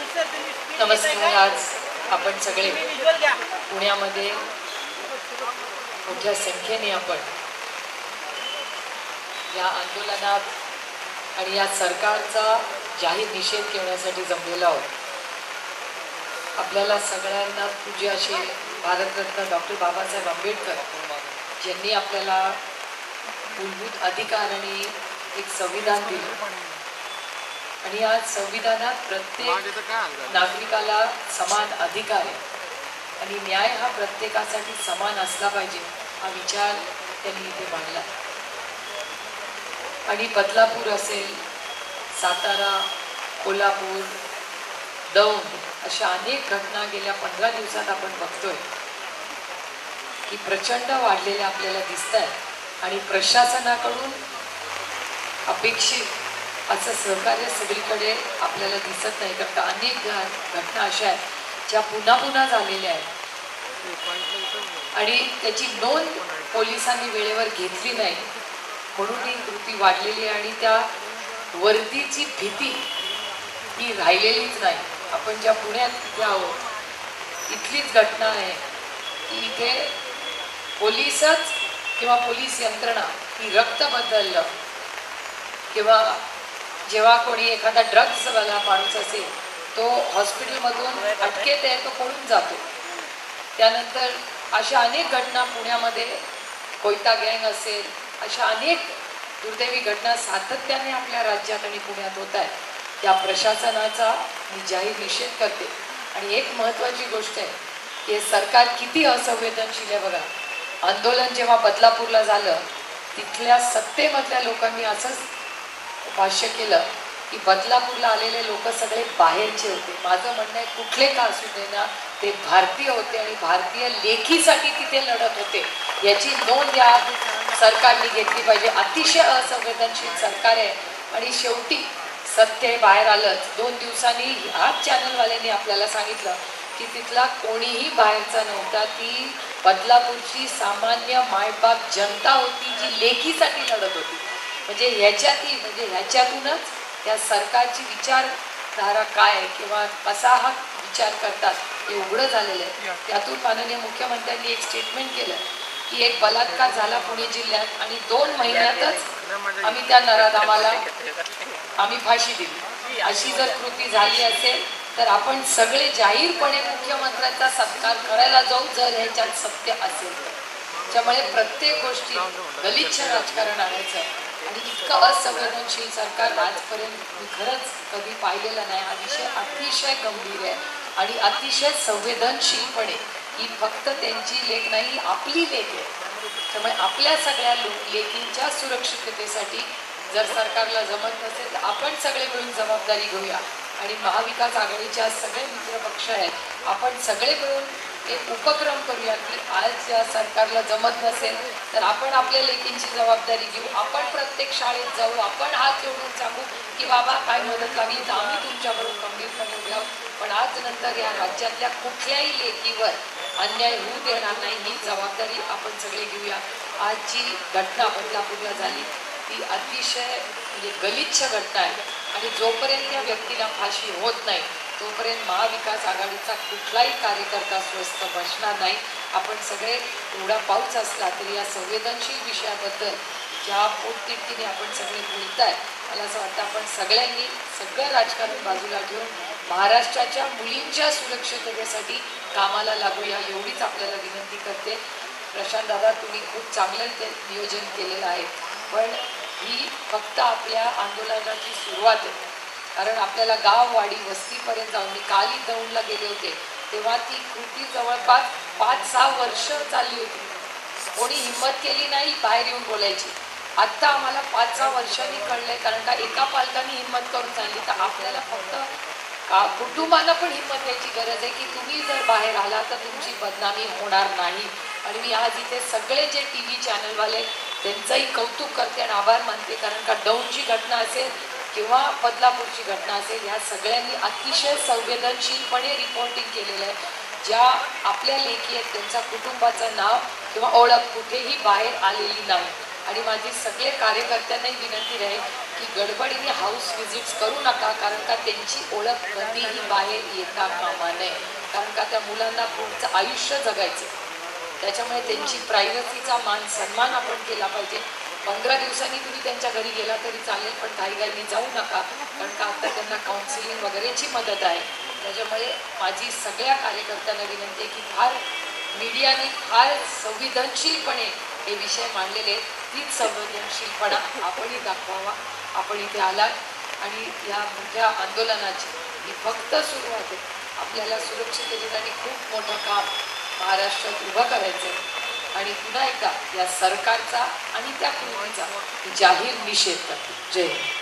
नमस्कार आज आपण सगळे पुण्यामध्ये मोठ्या संख्येने आपण या आंदोलनात आणि या सरकारचा जाहीर निषेध करण्यासाठी जमलेलो आहोत. आपल्याला सगळ्यांना पूज्य असे भारतरत्न डॉक्टर बाबासाहेब आंबेडकर ज्यांनी आपल्याला मूलभूत अधिकार आणि एक संविधान दिलं. आणि आज संविधानात प्रत्येक नागरिकाला समान अधिकार आहे. आणि न्याय हा प्रत्येकासाठी समान असला पाहिजे हा विचार त्यांनी इथे मांडला. आणि बदलापूर असेल सातारा कोल्हापूर दौंड अशा अनेक घटना गेल्या पंधरा दिवसात आपण बघतोय की प्रचंड वाढलेल्या आपल्याला दिसत आहेत आणि प्रशासनाकडून अपेक्षित असं सहकार्य सगळीकडे आपल्याला दिसत नाही. कारण का अनेक घटना अशा आहेत ज्या पुन्हा पुन्हा झालेल्या आहेत. आणि त्याची नोंद पोलिसांनी वेळेवर घेतली नाही. म्हणून ही कृती वाढलेली आहे आणि त्या वर्दीची भीती ही राहिलेलीच नाही. आपण ज्या पुण्यात तिथे आहोत इथलीच घटना आहे. की इथे पोलिसच किंवा पोलीस यंत्रणा ही रक्त बदललं किंवा जेव्हा कोणी एखादा ड्रग्सवाला माणूस असेल तो हॉस्पिटलमधून अटकेत आहे तो पळून जातो. त्यानंतर अशा अनेक घटना पुण्यामध्ये कोयता गँग असेल अशा अनेक दुर्दैवी घटना सातत्याने आपल्या राज्यात आणि पुण्यात होत आहेत. त्या प्रशासनाचा मी जाहीर निषेध करते. आणि एक महत्त्वाची गोष्ट आहे की हे सरकार किती असंवेदनशील आहे बघा. आंदोलन जेव्हा बदलापूरला झालं तिथल्या सत्तेमधल्या लोकांनी असंच भाष्य केलं की बदलापूरला आलेले लोक सगळे बाहेरचे होते. माझं म्हणणं आहे कुठले का असू दे ना ते भारतीय होते आणि भारतीय लेखीसाठी तिथे लढत होते. याची नोंद या सरकारने घेतली पाहिजे. अतिशय असंवेदनशील सरकार आहे. आणि शेवटी सत्य बाहेर आलंच. दोन दिवसांनी ह्याच चॅनलवाल्यांनी आपल्याला सांगितलं की तिथला कोणीही बाहेरचा नव्हता. ती बदलापूरची सामान्य मायबाप जनता होती जी लेखीसाठी लढत होती. म्हणजे ह्याच्यातही म्हणजे ह्याच्यातूनच त्या सरकारची विचारधारा काय आहे किंवा कसा हा विचार करतात हे उघडं झालेलं आहे. त्यातून माननीय मुख्यमंत्र्यांनी एक स्टेटमेंट केलं की एक बलात्कार झाला पुणे जिल्ह्यात आणि दोन महिन्यातच आम्ही त्या नराधामाला आम्ही फाशी दिली. अशी जर कृती झाली असेल तर आपण सगळे जाहीरपणे मुख्यमंत्र्यांचा सत्कार करायला जाऊ जर ह्याच्यात सत्य असेल. त्यामुळे प्रत्येक गोष्टी गलिच्छ राजकारण आणायचं. आणि इतकं असंवेदनशील सरकार आजपर्यंत मी खरंच कधी पाहिलेलं नाही. हा विषय अतिशय गंभीर आहे. आणि अतिशय संवेदनशीलपणे ही फक्त त्यांची लेख नाही आपली लेख आहे. त्यामुळे आपल्या सगळ्या लेखींच्या सुरक्षिततेसाठी जर सरकारला जमत नसेल तर आपण सगळे मिळून जबाबदारी घेऊया. आणि महाविकास आघाडीच्या सगळे मित्रपक्ष आहेत. आपण सगळे मिळून एक उपक्रम करूया की आज या सरकारला जमत नसेल तर आपण आपल्या लेखींची जबाबदारी घेऊ. आपण प्रत्येक शाळेत जाऊ आपण हात जोडून सांगू की बाबा काय मदत लागली तर आम्ही तुमच्याबरोबर गंभीरपणे उभ्या पण आज नंतर या राज्यातल्या कुठल्याही लेखीवर अन्याय होऊ देणार नाही ही जबाबदारी आपण सगळे घेऊया. आज जी घटना बदलापूरला झाली ती अतिशय म्हणजे गलिच्छ घटना आहे. आणि जोपर्यंत या व्यक्तीला फाशी होत नाही तोपर्यंत महाविकास आघाडीचा कुठलाही कार्यकर्ता स्वस्थ बसणार नाही. आपण सगळे एवढा पाऊस असला तरी या संवेदनशील विषयाबद्दल ज्या पोटतिडकीने आपण सगळे आहे मला असं वाटतं आपण सगळ्यांनी सगळं राजकारण बाजूला घेऊन महाराष्ट्राच्या मुलींच्या सुरक्षिततेसाठी कामाला लागूया एवढीच आपल्याला विनंती करते. प्रशांत दादा तुम्ही खूप चांगलं ते नियोजन केलेलं आहे. पण ही फक्त आपल्या आंदोलनाची सुरुवात आहे. कारण आपल्याला गाववाडी वस्तीपर्यंत जाऊन मी काली दौंडला गेले होते तेव्हा ती कृती जवळपास पाच सहा वर्ष चालली होती. कोणी हिंमत केली नाही बाहेर येऊन बोलायची. आत्ता आम्हाला पाच सहा वर्षांनी कळलंय कारण का एका पालकाने हिंमत करून चालली तर आपल्याला फक्त का कुटुंबाला पण हिंमत द्यायची गरज आहे की तुम्ही जर बाहेर आला तर तुमची बदनामी होणार नाही. आणि मी आज इथे सगळे जे टी व्ही चॅनलवाले त्यांचंही कौतुक करते आणि आभार मानते कारण का डौनची घटना असेल किंवा बदलापूरची घटना असेल ह्या सगळ्यांनी अतिशय संवेदनशीलपणे रिपोर्टिंग केलेलं आहे. ज्या आपल्या लेखी आहेत त्यांच्या कुटुंबाचं नाव किंवा ओळख कुठेही बाहेर आलेली नाही. आणि माझी सगळे कार्यकर्त्यांनाही विनंती राहील की गडबडीने हाऊस व्हिजिट्स करू नका कारण का त्यांची ओळख कधीही बाहेर येता कामा नये. कारण का त्या मुलांना पुढचं आयुष्य जगायचं त्याच्यामुळे त्यांची प्रायव्हसीचा मान सन्मान आपण केला पाहिजे. पंधरा दिवसांनी तुम्ही त्यांच्या घरी गेला तरी चालेल पण काही काही जाऊ नका. कारण का आता त्यांना काउन्सिलिंग वगैरेची मदत आहे. त्याच्यामुळे माझी सगळ्या कार्यकर्त्यांना विनंती आहे की फार मीडियाने फार संवेदनशीलपणे हे विषय मांडलेले आहेत. तीच संवेदनशीलपणा आपणही दाखवावा. आपण इथे आलात आणि या मोठ्या आंदोलनाची ही फक्त सुरुवात आहे. आपल्याला सुरक्षिततेसाठी खूप मोठं काम महाराष्ट्रात उभं करायचं आहे आणि पुन्हा एकदा या सरकारचा आणि त्या पूर्वीचा जाहीर निषेध करते. जय हिंद.